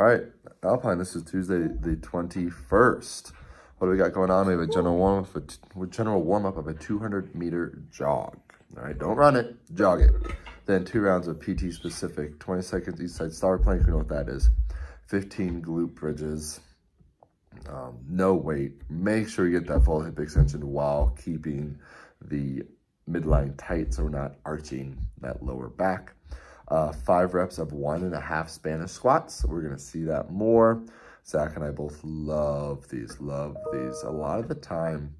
All right, Alpine, this is Tuesday the 21st. What do we got going on? We have a general warm up, a general warm up of a 200 meter jog. All right, don't run it, jog it. Then two rounds of PT specific, 20 seconds each side star plank, you know what that is. 15 glute bridges, um, no weight. Make sure you get that full hip extension while keeping the midline tight so we're not arching that lower back uh, five reps of one and a half Spanish squats. We're going to see that more. Zach and I both love these, love these. A lot of the time,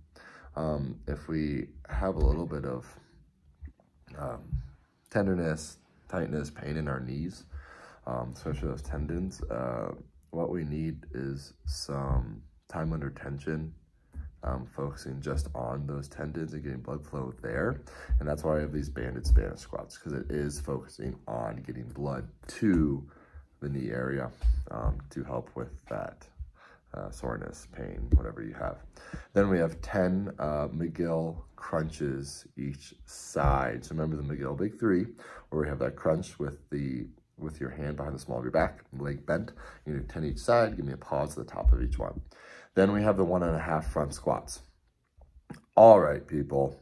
um, if we have a little bit of um, tenderness, tightness, pain in our knees, um, especially those tendons, uh, what we need is some time under tension um, focusing just on those tendons and getting blood flow there. And that's why I have these banded Spanish squats because it is focusing on getting blood to the knee area um, to help with that uh, soreness, pain, whatever you have. Then we have 10 uh, McGill crunches each side. So remember the McGill Big Three, where we have that crunch with the with your hand behind the small of your back, leg bent. You do 10 each side. Give me a pause at the top of each one. Then we have the one and a half front squats. All right, people.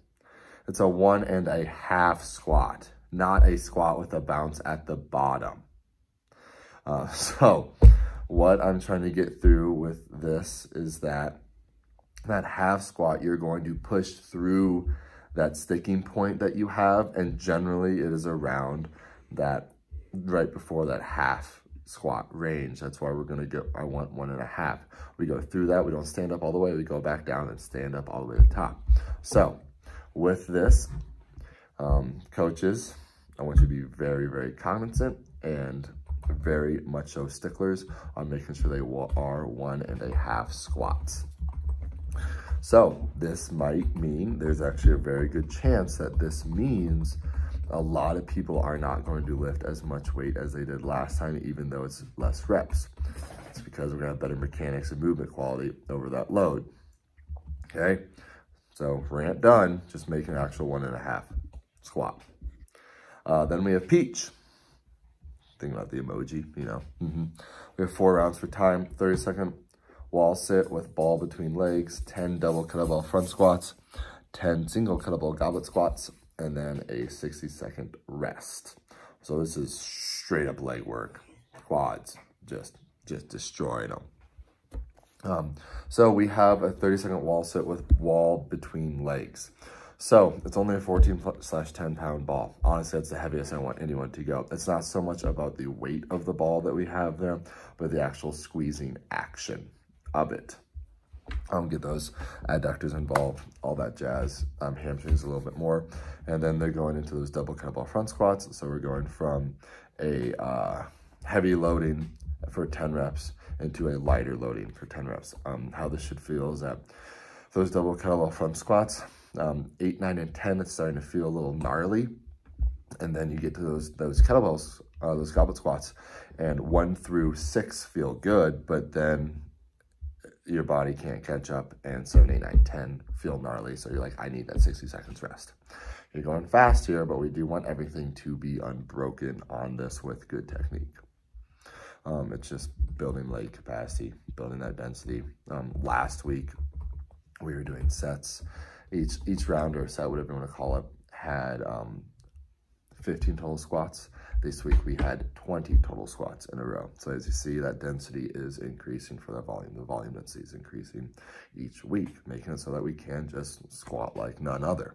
It's a one and a half squat, not a squat with a bounce at the bottom. Uh, so what I'm trying to get through with this is that that half squat, you're going to push through that sticking point that you have. And generally it is around that right before that half squat range. That's why we're gonna go, I want one and a half. We go through that, we don't stand up all the way, we go back down and stand up all the way to the top. So with this, um, coaches, I want you to be very, very cognizant and very much so sticklers on making sure they are one and a half squats. So this might mean there's actually a very good chance that this means a lot of people are not going to lift as much weight as they did last time, even though it's less reps. It's because we're gonna have better mechanics and movement quality over that load. Okay, so rant done, just make an actual one and a half squat. Uh, then we have peach. Think about the emoji, you know. Mm -hmm. We have four rounds for time, 30 second wall sit with ball between legs, 10 double kettlebell front squats, 10 single kettlebell goblet squats, and then a 60 second rest. So this is straight up leg work, quads, just, just destroying them. Um, so we have a 30 second wall sit with wall between legs. So it's only a 14 slash 10 pound ball. Honestly, that's the heaviest I want anyone to go. It's not so much about the weight of the ball that we have there, but the actual squeezing action of it um, get those adductors involved, all that jazz, um, hamstrings a little bit more. And then they're going into those double kettlebell front squats. So we're going from a uh, heavy loading for 10 reps into a lighter loading for 10 reps. Um, how this should feel is that those double kettlebell front squats, um, 8, 9, and 10, it's starting to feel a little gnarly. And then you get to those, those kettlebells, uh, those goblet squats, and 1 through 6 feel good, but then your body can't catch up and 7, 8, 9, 10 feel gnarly. So you're like, I need that 60 seconds rest. You're going fast here, but we do want everything to be unbroken on this with good technique. Um, it's just building leg capacity, building that density. Um, last week, we were doing sets. Each each round or set, whatever you want to call it, had um, 15 total squats. This week we had 20 total squats in a row. So as you see, that density is increasing for the volume. The volume density is increasing each week, making it so that we can just squat like none other.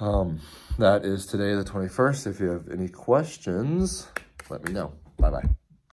Um, that is today, the 21st. If you have any questions, let me know. Bye-bye.